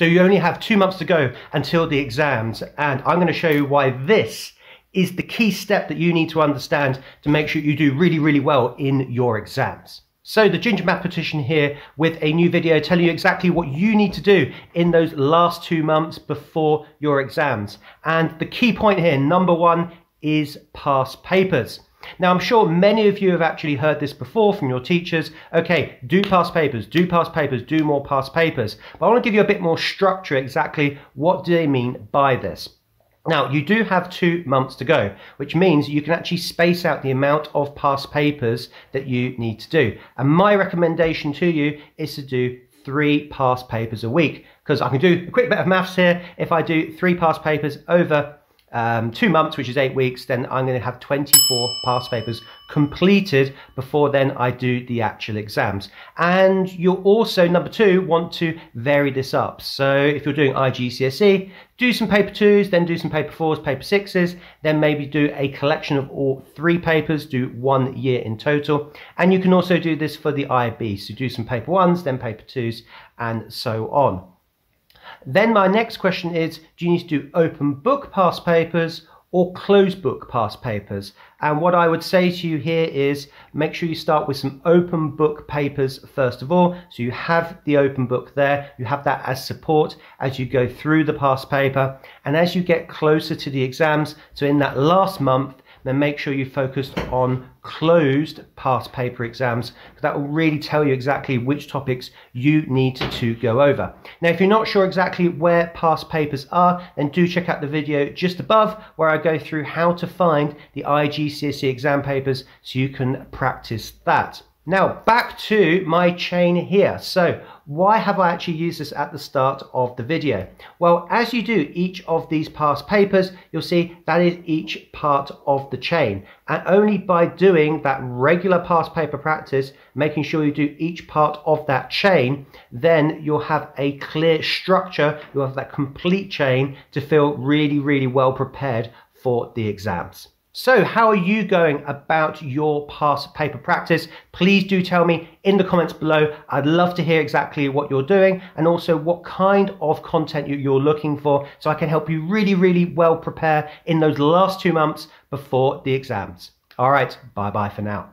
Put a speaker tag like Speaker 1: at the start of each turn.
Speaker 1: So you only have two months to go until the exams. And I'm going to show you why this is the key step that you need to understand to make sure you do really, really well in your exams. So the Ginger Mathematician here with a new video telling you exactly what you need to do in those last two months before your exams. And the key point here, number one, is past papers. Now, I'm sure many of you have actually heard this before from your teachers. Okay, do past papers, do past papers, do more past papers. But I want to give you a bit more structure exactly what do they mean by this. Now, you do have two months to go, which means you can actually space out the amount of past papers that you need to do. And my recommendation to you is to do three past papers a week because I can do a quick bit of maths here. If I do three past papers over um, two months, which is eight weeks, then I'm going to have 24 past papers completed before then I do the actual exams. And you'll also, number two, want to vary this up. So if you're doing IGCSE, do some paper twos, then do some paper fours, paper sixes, then maybe do a collection of all three papers, do one year in total. And you can also do this for the IB. So do some paper ones, then paper twos, and so on. Then my next question is, do you need to do open book past papers or closed book past papers? And what I would say to you here is make sure you start with some open book papers first of all. So you have the open book there, you have that as support as you go through the past paper. And as you get closer to the exams, so in that last month, then make sure you focus on closed past paper exams because that will really tell you exactly which topics you need to go over. Now, if you're not sure exactly where past papers are, then do check out the video just above where I go through how to find the IGCSE exam papers so you can practice that. Now back to my chain here. So why have I actually used this at the start of the video? Well, as you do each of these past papers, you'll see that is each part of the chain. And only by doing that regular past paper practice, making sure you do each part of that chain, then you'll have a clear structure, you'll have that complete chain to feel really, really well prepared for the exams. So how are you going about your past paper practice? Please do tell me in the comments below. I'd love to hear exactly what you're doing and also what kind of content you're looking for so I can help you really, really well prepare in those last two months before the exams. All right, bye bye for now.